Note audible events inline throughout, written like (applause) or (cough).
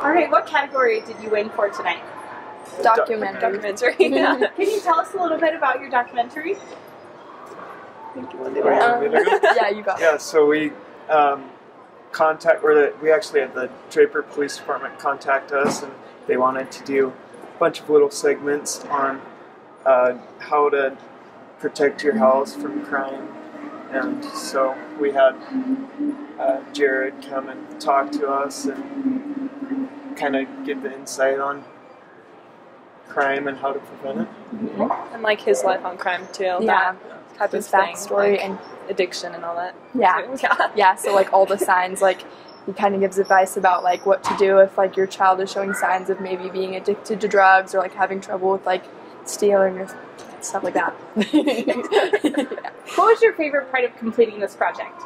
All right, what category did you win for tonight? Documentary. Documentary. (laughs) Yeah. (laughs) Can you tell us a little bit about your documentary? Um, Yeah. (laughs) yeah, you got it. Yeah, so we um, contact, or the, we actually had the Draper Police Department contact us, and they wanted to do a bunch of little segments on uh, how to protect your house from crime. And so we had uh, Jared come and talk to us and kind of give the insight on crime and how to prevent it. Mm-hmm. and like his life on crime too. Yeah, That type his of thing. backstory like and addiction and all that. yeah, too. (laughs) Yeah. yeah. So like all the signs, like he kind of gives advice about like what to do if like your child is showing signs of maybe being addicted to drugs or like having trouble with like stealing or stuff like that. (laughs) What was your favorite part of completing this project?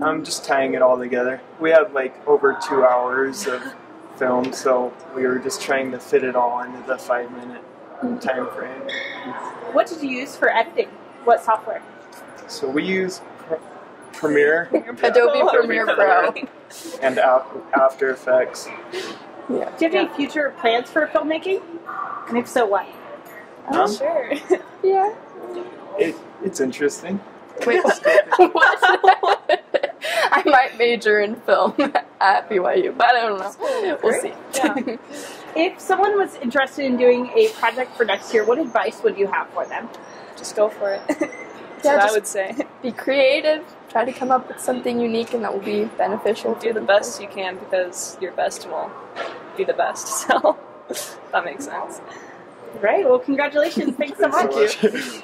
I'm just tying it all together. We had like over two hours of film, so we were just trying to fit it all into the five minute time frame. What did you use for editing? What software? So we use Pr- Premiere Adobe Premiere Pro. (laughs) and After Effects. Yeah. Do you have any future plans for filmmaking? And if so, what? Um, Sure. (laughs) Yeah. it, it's interesting. Wait. (laughs) what? I might major in film at BYU, but I don't know. We'll see. Yeah. (laughs) If someone was interested in doing a project for next year, what advice would you have for them? Just go for it. (laughs) That's Yeah, what I would say. (laughs) Be creative. Try to come up with something unique and that will be beneficial. Do to the best you can because your best will be the best. So that makes sense. Right. Well, congratulations. Thanks so much. Thanks so much.